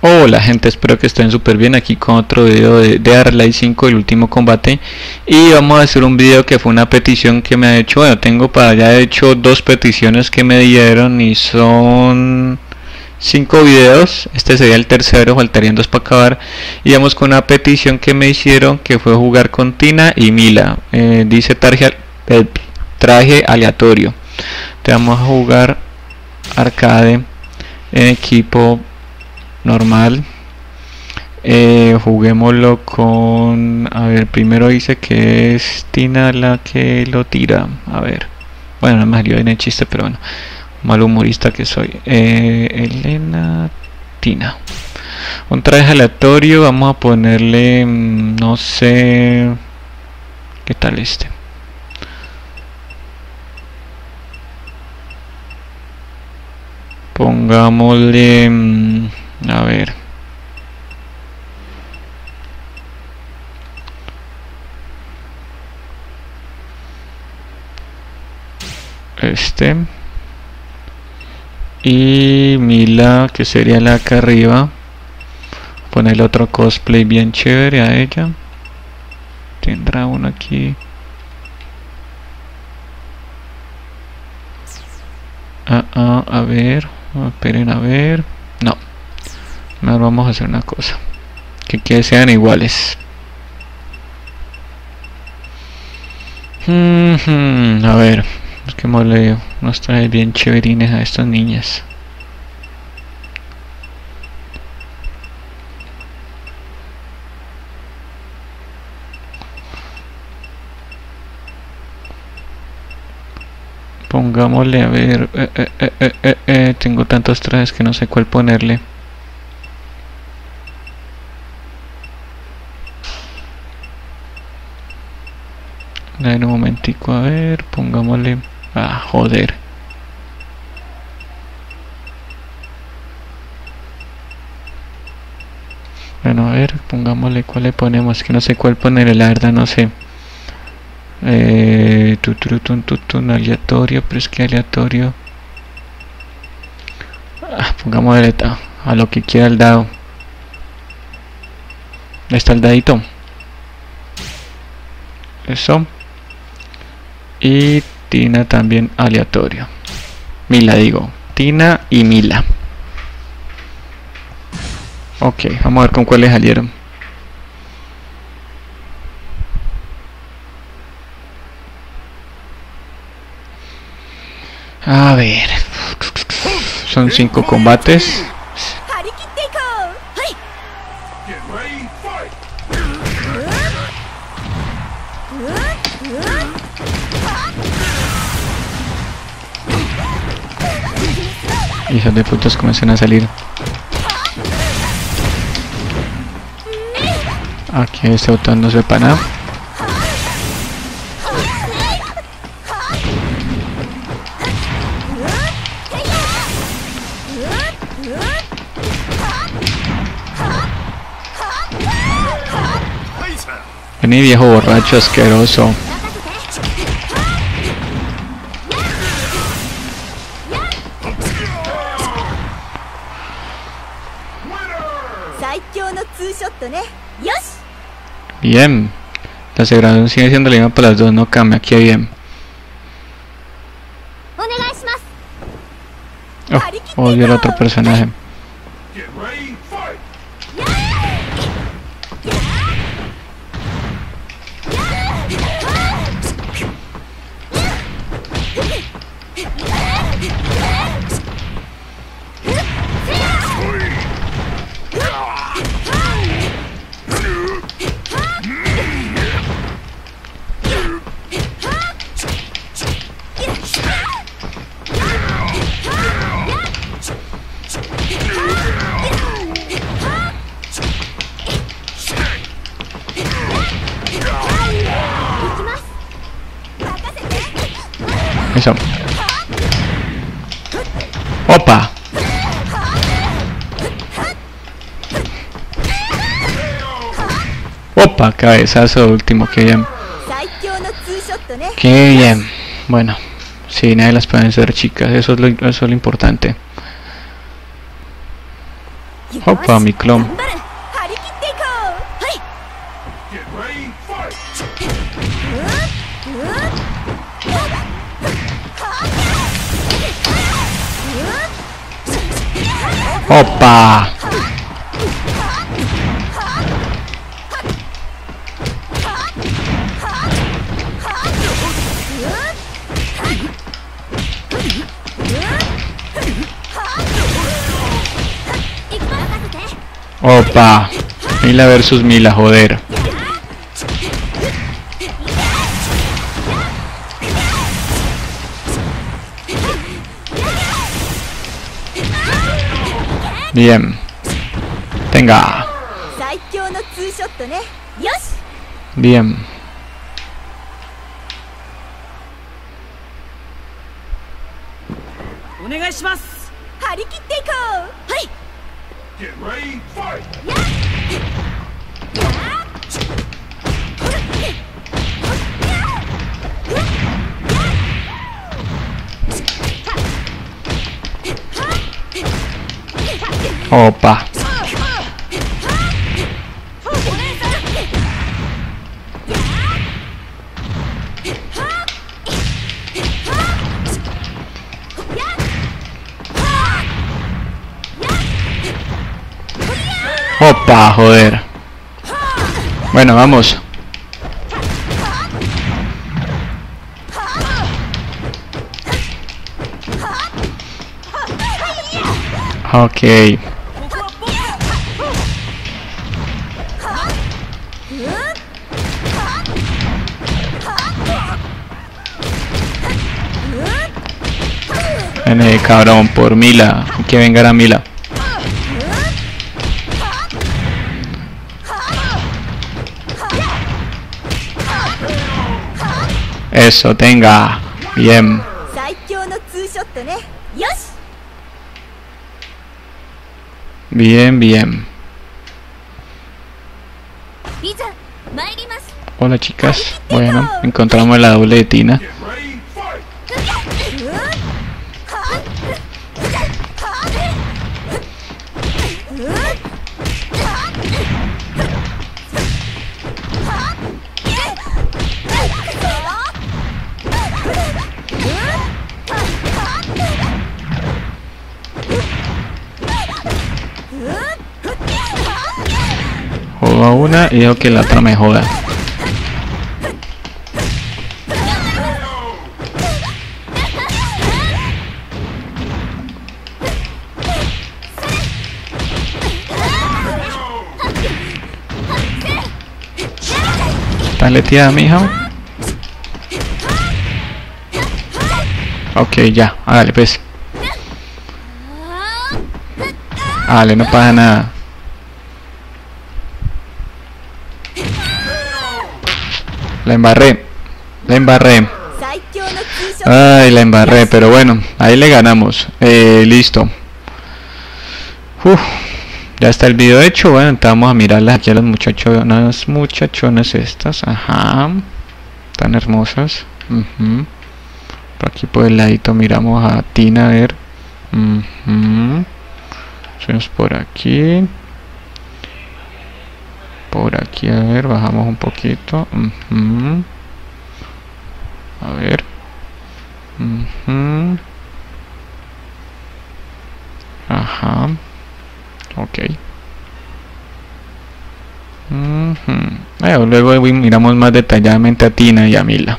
Hola gente, espero que estén súper bien. Aquí con otro video de, de 5, el último combate. Y vamos a hacer un video que fue una petición que me ha hecho, bueno tengo para allá hecho dos peticiones que me dieron y son cinco videos. Este sería el tercero, faltarían dos para acabar. Y vamos con una petición que me hicieron que fue jugar con Tina y Mila. Eh, Dice traje, eh, traje aleatorio. Te vamos a jugar arcade en equipo normal. Eh, juguémoslo con a ver primero dice que es Tina la que lo tira. A ver. Bueno no me salió en el chiste pero bueno. Mal humorista que soy. Eh, Elena Tina. Un traje aleatorio vamos a ponerle mm, no sé qué tal este pongámosle mm, a ver. Este. Y Mila que sería la acá arriba. Ponerle otro cosplay bien chévere a ella. Tendrá uno aquí. Ah, ah, a ver. Esperen a ver. No Ahora vamos a hacer una cosa. Que, que sean iguales. a ver, es que mole nos trae bien chéverines a estas niñas. Pongámosle, a ver, eh, eh, eh tengo tantos trajes que no sé cuál ponerle. En un momentico, a ver, pongámosle... Ah, joder. Bueno, a ver, pongámosle cuál le ponemos, que no sé cuál ponerle, la verdad no sé. Eh, tutun, tutun, aleatorio, pero es que aleatorio. Ah, pongámosle a lo que quiera el dado. Está el dadito. Eso y Tina también aleatorio. Mila digo Tina y Mila. Ok vamos a ver con cuáles salieron. A ver. Son cinco combates Hijos de putas comienzan a salir. Aquí este botón no se para nada. Vení viejo borracho asqueroso. Bien. La segregación sigue siendo la misma para las dos, no cambia, aquí bien. Oh, odio el otro personaje. Opa. Opa, cabezazo último, que bien. Qué bien. Bueno, si nadie las pueden ser chicas, eso es lo, eso es lo importante. Opa, mi clon. オパ Opa. Mila versus Mila, joder. Bien. Tenga. 最強のツーショットねよし Bien. お願いします張り切っていこうはい Get ready, fight! オ パ。Opa, joder. Bueno, vamos. Ok. Cabrón, por Mila. Que vengar a Mila. Eso, tenga. Bien. Bien, bien. Hola chicas. Bueno, encontramos la doble de Tina. Juego a una y digo que la otra me joda. ¿Estás leteada, mija? Ok, ya, hágale pues. Hágale, no pasa nada. La embarré. La embarré. Ay, la embarré, pero bueno, ahí le ganamos. Eh, listo. Uf, ya está el video hecho. Bueno, vamos a mirarlas aquí a las muchachonas, muchachonas estas. Ajá. Tan hermosas. Por aquí por el ladito miramos a Tina, a ver. Uh por aquí. Aquí, a ver, bajamos un poquito. Ujú. A ver. Ujú. Ajá. Ok. Eh, luego miramos más detalladamente a Tina y a Mila.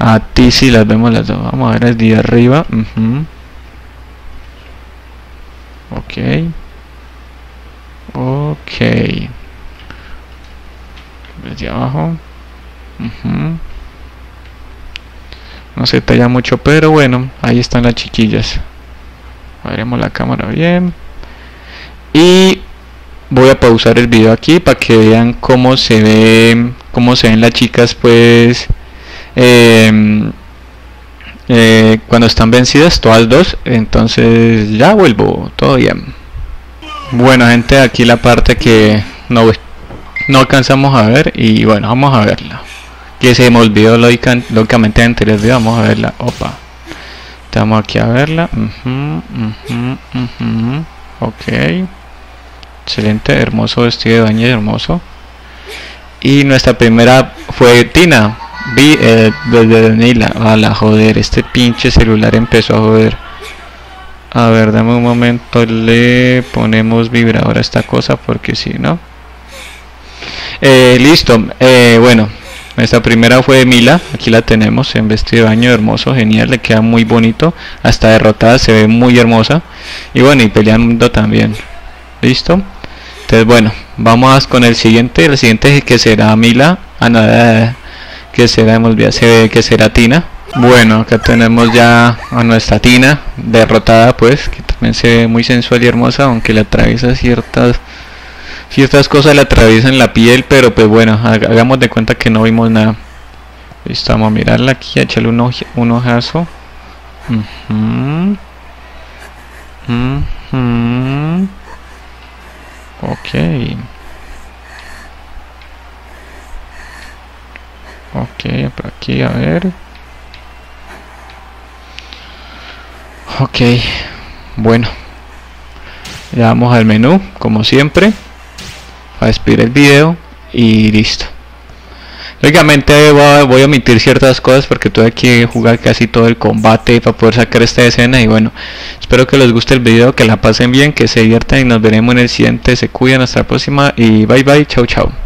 A ti sí las vemos las dos. Vamos a ver el de arriba. Ok. Ok. Abajo. No se talla mucho, pero bueno, ahí están las chiquillas. Veremos la cámara bien. Y voy a pausar el video aquí para que vean cómo se ve, cómo se ven las chicas, pues, em, eh, cuando están vencidas, todas dos. Entonces ya vuelvo, todo bien. Bueno, gente, aquí la parte que no, no alcanzamos a ver y bueno, vamos a verla que se me olvidó lógica- lógicamente en anteriores videos vamos a verla opa estamos aquí a verla ujú. ok Excelente, hermoso vestido de baño, hermoso. Y nuestra primera fue Tina. Vi eh, desde Danila. A la joder, este pinche celular empezó a joder. A ver, dame un momento, le ponemos vibrador a esta cosa porque si no. Eh, listo, eh, bueno, nuestra primera fue Mila, aquí la tenemos en vestido de baño hermoso, genial, le queda muy bonito, hasta derrotada se ve muy hermosa. Y bueno, y peleando también. Listo. Entonces bueno, vamos con el siguiente, el siguiente que será Mila, ah, nada, que será, hemos se ve que será Tina. Bueno, acá tenemos ya a nuestra Tina, derrotada pues, que también se ve muy sensual y hermosa, aunque le atraviesa ciertas ciertas cosas le atraviesan la piel, pero pues bueno, hagamos de cuenta que no vimos nada. Listo, vamos a mirarla aquí, a echarle un, un ojazo. Ok. Ok, por aquí, a ver. Ok, bueno. Ya vamos al menú, como siempre. A despedir el video y listo. Lógicamente voy a, omitir ciertas cosas porque tuve que jugar casi todo el combate para poder sacar esta escena y bueno, espero que les guste el video, que la pasen bien, que se diviertan y nos veremos en el siguiente, se cuidan, hasta la próxima y bye bye, chau chau.